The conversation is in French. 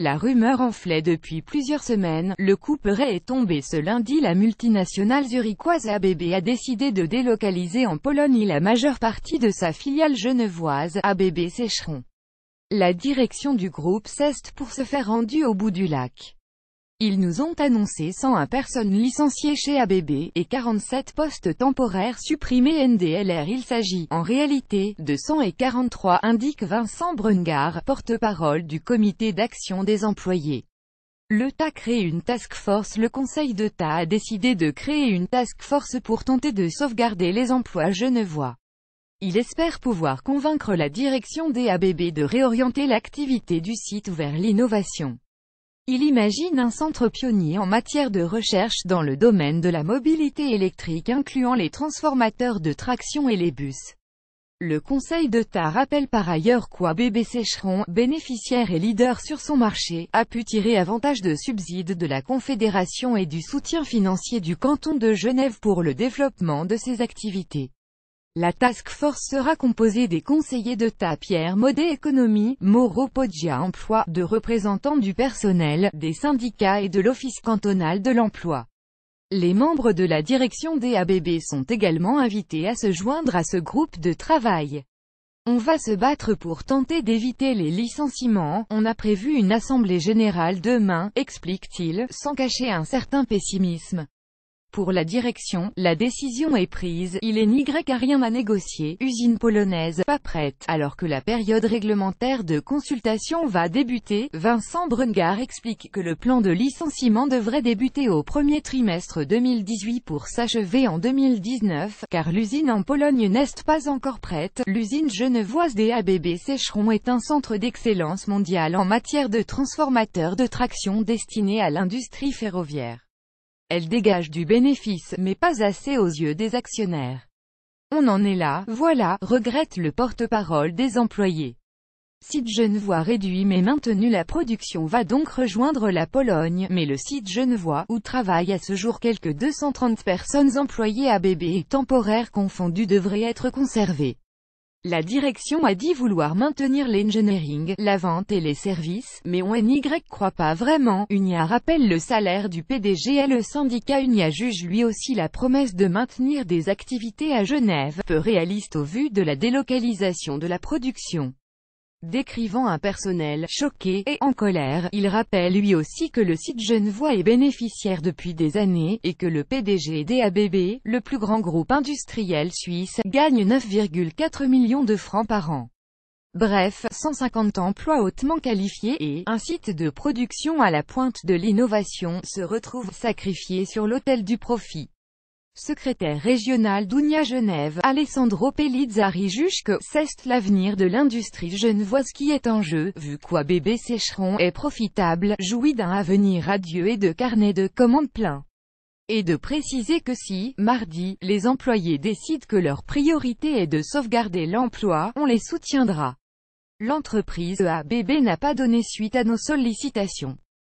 La rumeur enflait depuis plusieurs semaines, le couperet est tombé ce lundi la multinationale zurichoise ABB a décidé de délocaliser en Pologne la majeure partie de sa filiale genevoise, ABB Sécheron. La direction du groupe s'est pour se faire rendu au bout du lac. Ils nous ont annoncé 101 personnes licenciées chez ABB, et 47 postes temporaires supprimés NDLR. Il s'agit, en réalité, de 143, indique Vincent Brungar, porte-parole du comité d'action des employés. Le TA crée une task force Le conseil de TA a décidé de créer une task force pour tenter de sauvegarder les emplois genevois. Il espère pouvoir convaincre la direction des ABB de réorienter l'activité du site vers l'innovation. Il imagine un centre pionnier en matière de recherche dans le domaine de la mobilité électrique incluant les transformateurs de traction et les bus. Le Conseil d'État rappelle par ailleurs quoi bébé Sécheron, bénéficiaire et leader sur son marché, a pu tirer avantage de subsides de la Confédération et du soutien financier du canton de Genève pour le développement de ses activités. La task force sera composée des conseillers de TA Pierre Modé Économie, Mauro Poggia Emploi, de représentants du personnel, des syndicats et de l'Office cantonal de l'emploi. Les membres de la direction des ABB sont également invités à se joindre à ce groupe de travail. On va se battre pour tenter d'éviter les licenciements, on a prévu une assemblée générale demain, explique-t-il, sans cacher un certain pessimisme. Pour la direction, la décision est prise, il est ni grec à rien à négocier, usine polonaise, pas prête, alors que la période réglementaire de consultation va débuter. Vincent Brungar explique que le plan de licenciement devrait débuter au premier trimestre 2018 pour s'achever en 2019, car l'usine en Pologne n'est pas encore prête. L'usine genevoise des ABB Sécheron est un centre d'excellence mondiale en matière de transformateurs de traction destinés à l'industrie ferroviaire. Elle dégage du bénéfice, mais pas assez aux yeux des actionnaires. On en est là, voilà, regrette le porte-parole des employés. Site genevois réduit mais maintenu La production va donc rejoindre la Pologne, mais le site genevois, où travaillent à ce jour quelques 230 personnes employées à bébé et temporaires confondus devrait être conservé. La direction a dit vouloir maintenir l'engineering, la vente et les services, mais ONY croit pas vraiment. Unia rappelle le salaire du PDG et le syndicat Unia juge lui aussi la promesse de maintenir des activités à Genève, peu réaliste au vu de la délocalisation de la production. Décrivant un personnel choqué et en colère, il rappelle lui aussi que le site genevois est bénéficiaire depuis des années, et que le PDG d'ABB, le plus grand groupe industriel suisse, gagne 9,4 millions de francs par an. Bref, 150 emplois hautement qualifiés et un site de production à la pointe de l'innovation se retrouvent sacrifiés sur l'autel du profit secrétaire régional d'Unia Genève, Alessandro Pellizzari juge que c'est l'avenir de l'industrie genevoise qui est en jeu, vu quoi bébé Sécheron est profitable, jouit d'un avenir radieux et de carnet de commandes plein. Et de préciser que si, mardi, les employés décident que leur priorité est de sauvegarder l'emploi, on les soutiendra. L'entreprise ABB n'a pas donné suite à nos sollicitations.